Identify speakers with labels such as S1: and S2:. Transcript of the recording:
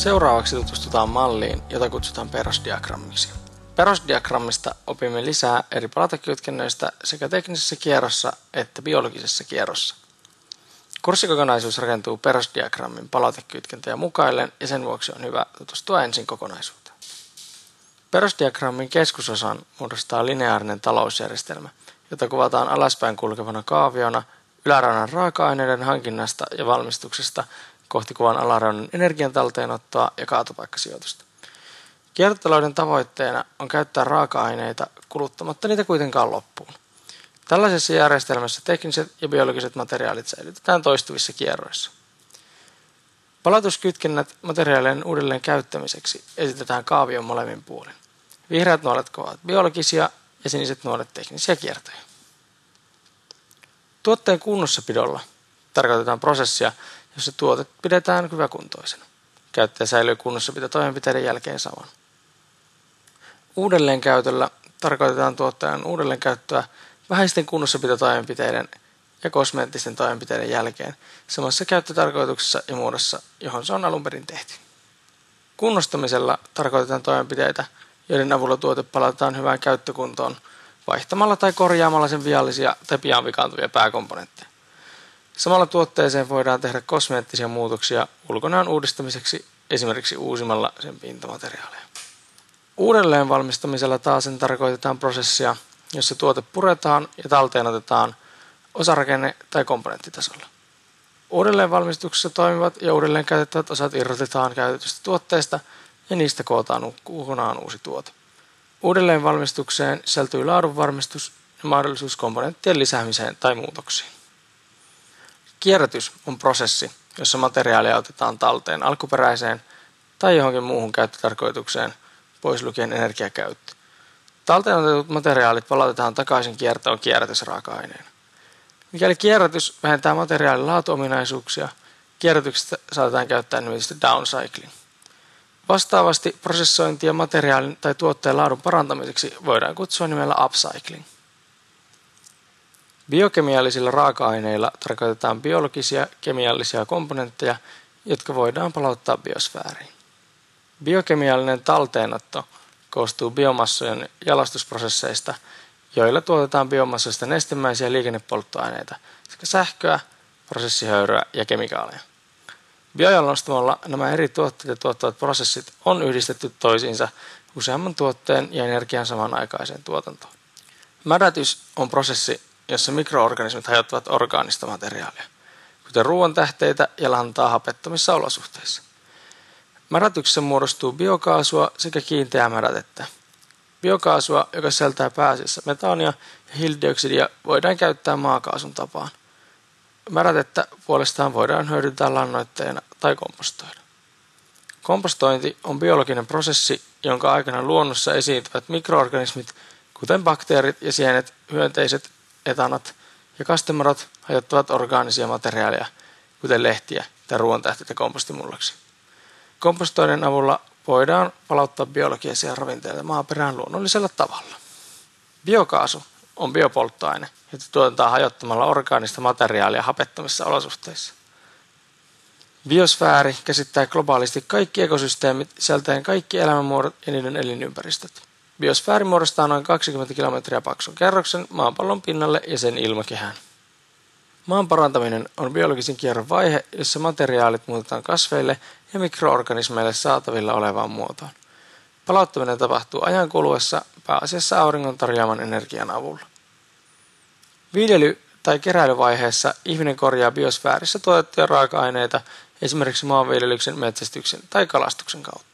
S1: Seuraavaksi tutustutaan malliin, jota kutsutaan perusdiagrammiksi. Perusdiagrammista opimme lisää eri palatekytkennöistä sekä teknisessä kierrossa että biologisessa kierrossa. Kurssikokonaisuus rakentuu perusdiagrammin palatekytkentöjä mukaillen ja sen vuoksi on hyvä tutustua ensin kokonaisuuteen. Perusdiagrammin keskusosan muodostaa lineaarinen talousjärjestelmä, jota kuvataan alaspäin kulkevana kaaviona yläraunan raaka-aineiden hankinnasta ja valmistuksesta kohti kuvan alareunan energian talteenottoa ja kaatopaikkasijoitusta. Kiertotalouden tavoitteena on käyttää raaka-aineita kuluttamatta niitä kuitenkaan loppuun. Tällaisessa järjestelmässä tekniset ja biologiset materiaalit säilytetään toistuvissa kierroissa. Palautuskytkennät materiaalien uudelleen käyttämiseksi esitetään kaavion molemmin puolin. Vihreät nuolet ovat biologisia ja siniset nuolet teknisiä kiertoja. Tuotteen kunnossapidolla tarkoitetaan prosessia, jossa tuote pidetään hyväkuntoisena. Käyttäjä säilyy kunnossapito toimenpiteiden jälkeen saman. Uudelleenkäytöllä tarkoitetaan tuottajan uudelleenkäyttöä vähäisten kunnossapitotoimenpiteiden ja kosmeettisten toimenpiteiden jälkeen samassa käyttötarkoituksessa ja muodossa, johon se on alun perin tehty. Kunnostamisella tarkoitetaan toimenpiteitä, joiden avulla tuote palautetaan hyvään käyttökuntoon vaihtamalla tai korjaamalla sen viallisia tai pian vikaantuvia pääkomponentteja. Samalla tuotteeseen voidaan tehdä kosmeettisia muutoksia ulkonaan uudistamiseksi esimerkiksi uusimalla sen pintamateriaaleja. Uudelleen valmistamisella taas sen tarkoitetaan prosessia, jossa tuote puretaan ja talteenotetaan osarakenne- tai komponenttitasolla. Uudelleen valmistuksessa toimivat ja uudelleen käytettävät osat irrotetaan käytetystä tuotteesta ja niistä kootaan kokonaan uusi tuote. Uudelleen valmistukseen sisältyy laadunvarmistus ja mahdollisuus komponenttien lisäämiseen tai muutoksiin. Kierrätys on prosessi, jossa materiaalia otetaan talteen alkuperäiseen tai johonkin muuhun käyttötarkoitukseen, pois lukien energiakäyttö. Talteen otetut materiaalit palautetaan takaisin kiertoon kierrätysraaka-aineena. Mikäli kierrätys vähentää materiaalin laatuominaisuuksia, kierrätyksestä saatetaan käyttää nimitystä downcycling. Vastaavasti prosessointia materiaalin tai tuotteen laadun parantamiseksi voidaan kutsua nimellä upcycling. Biokemiallisilla raaka-aineilla tarkoitetaan biologisia kemiallisia komponentteja, jotka voidaan palauttaa biosfääriin. Biokemiallinen talteenotto koostuu biomassojen jalostusprosesseista, joilla tuotetaan biomassoista nestemäisiä liikennepolttoaineita sekä sähköä, prosessihöyryä ja kemikaaleja. Biojalostamalla nämä eri tuotteet tuottavat prosessit on yhdistetty toisiinsa useamman tuotteen ja energian samanaikaiseen tuotantoon. Mädätys on prosessi, jossa mikroorganismit hajottavat orgaanista materiaalia, kuten ruoantähteitä ja lantaa hapettomissa olosuhteissa. Mädätyksessä muodostuu biokaasua sekä kiinteää mädätettä. Biokaasua, joka sisältää pääasiassa metaania ja hiilidioksidia, voidaan käyttää maakaasun tapaan. Mädätettä puolestaan voidaan hyödyntää lannoitteena tai kompostoida. Kompostointi on biologinen prosessi, jonka aikana luonnossa esiintyvät mikroorganismit, kuten bakteerit ja sienet, hyönteiset, etanat ja kastemarot hajottavat orgaanisia materiaaleja, kuten lehtiä tai ruoantähteitä kompostimullaksi. Kompostoinnin avulla voidaan palauttaa biologisia ravinteita maaperään luonnollisella tavalla. Biokaasu on biopolttoaine, jota tuotetaan hajottamalla orgaanista materiaalia hapettomissa olosuhteissa. Biosfääri käsittää globaalisti kaikki ekosysteemit sisältäen kaikki elämänmuodot ja niiden elinympäristöt. Biosfääri muodostaa noin 20 kilometriä paksun kerroksen maapallon pinnalle ja sen ilmakehään. Maan parantaminen on biologisen kierron vaihe, jossa materiaalit muutetaan kasveille ja mikroorganismeille saatavilla olevaan muotoon. Palauttaminen tapahtuu ajan kuluessa pääasiassa auringon tarjoaman energian avulla. Viljely- tai keräilyvaiheessa ihminen korjaa biosfäärissä tuotettuja raaka-aineita esimerkiksi maanviljelyksen, metsästyksen tai kalastuksen kautta.